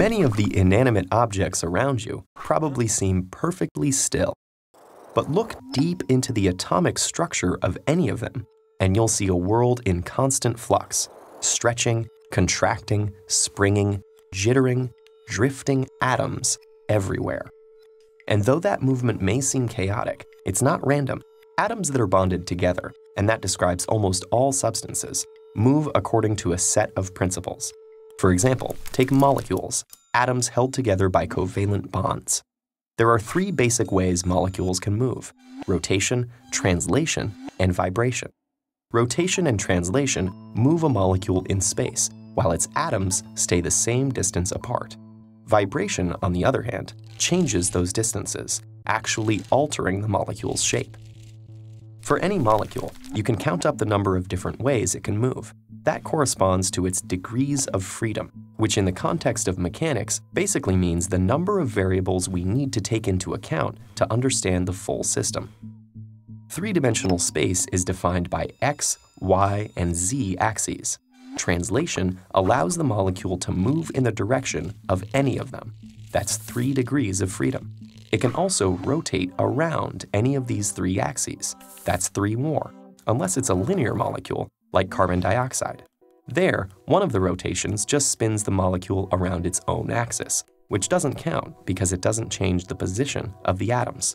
Many of the inanimate objects around you probably seem perfectly still. But look deep into the atomic structure of any of them, and you'll see a world in constant flux, stretching, contracting, springing, jittering, drifting atoms everywhere. And though that movement may seem chaotic, it's not random. Atoms that are bonded together, and that describes almost all substances, move according to a set of principles. For example, take molecules, atoms held together by covalent bonds. There are three basic ways molecules can move rotation, translation, and vibration. Rotation and translation move a molecule in space, while its atoms stay the same distance apart. Vibration, on the other hand, changes those distances, actually altering the molecule's shape. For any molecule, you can count up the number of different ways it can move. That corresponds to its degrees of freedom, which in the context of mechanics basically means the number of variables we need to take into account to understand the full system. Three-dimensional space is defined by x, y, and z axes. Translation allows the molecule to move in the direction of any of them. That's three degrees of freedom. It can also rotate around any of these three axes. That's three more, unless it's a linear molecule, like carbon dioxide. There, one of the rotations just spins the molecule around its own axis, which doesn't count because it doesn't change the position of the atoms.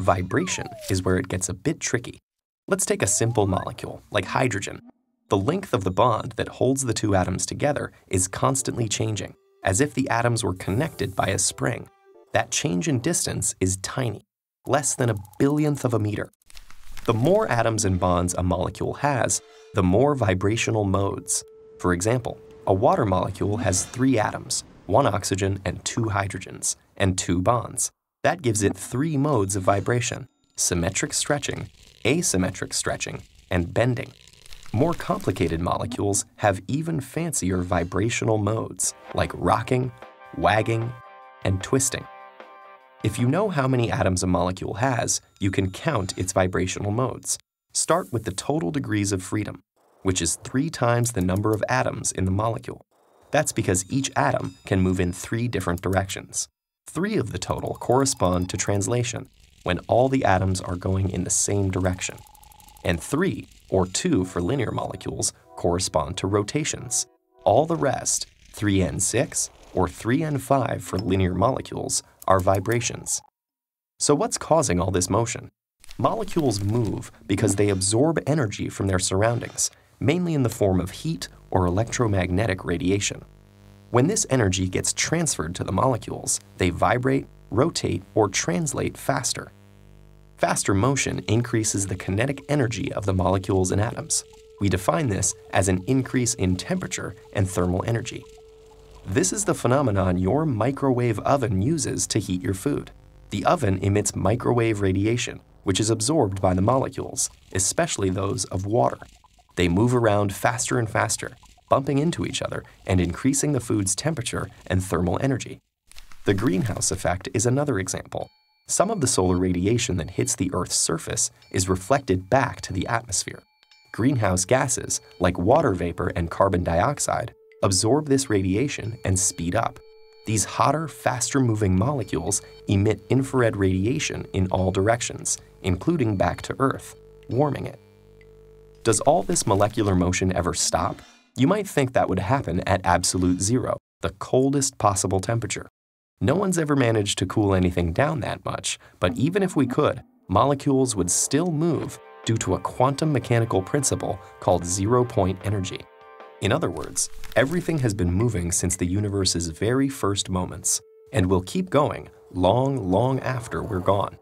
Vibration is where it gets a bit tricky. Let's take a simple molecule, like hydrogen. The length of the bond that holds the two atoms together is constantly changing, as if the atoms were connected by a spring. That change in distance is tiny, less than a billionth of a meter. The more atoms and bonds a molecule has, the more vibrational modes. For example, a water molecule has three atoms, one oxygen and two hydrogens, and two bonds. That gives it three modes of vibration, symmetric stretching, asymmetric stretching, and bending. More complicated molecules have even fancier vibrational modes, like rocking, wagging, and twisting. If you know how many atoms a molecule has, you can count its vibrational modes. Start with the total degrees of freedom, which is three times the number of atoms in the molecule. That's because each atom can move in three different directions. Three of the total correspond to translation, when all the atoms are going in the same direction. And three, or two for linear molecules, correspond to rotations. All the rest, 3n6 or 3n5 for linear molecules, are vibrations. So what's causing all this motion? Molecules move because they absorb energy from their surroundings, mainly in the form of heat or electromagnetic radiation. When this energy gets transferred to the molecules, they vibrate, rotate, or translate faster. Faster motion increases the kinetic energy of the molecules and atoms. We define this as an increase in temperature and thermal energy. This is the phenomenon your microwave oven uses to heat your food. The oven emits microwave radiation, which is absorbed by the molecules, especially those of water. They move around faster and faster, bumping into each other and increasing the food's temperature and thermal energy. The greenhouse effect is another example. Some of the solar radiation that hits the Earth's surface is reflected back to the atmosphere. Greenhouse gases, like water vapor and carbon dioxide, absorb this radiation and speed up. These hotter, faster moving molecules emit infrared radiation in all directions, including back to Earth, warming it. Does all this molecular motion ever stop? You might think that would happen at absolute zero, the coldest possible temperature. No one's ever managed to cool anything down that much, but even if we could, molecules would still move due to a quantum mechanical principle called zero-point energy. In other words, everything has been moving since the universe's very first moments, and will keep going long, long after we're gone.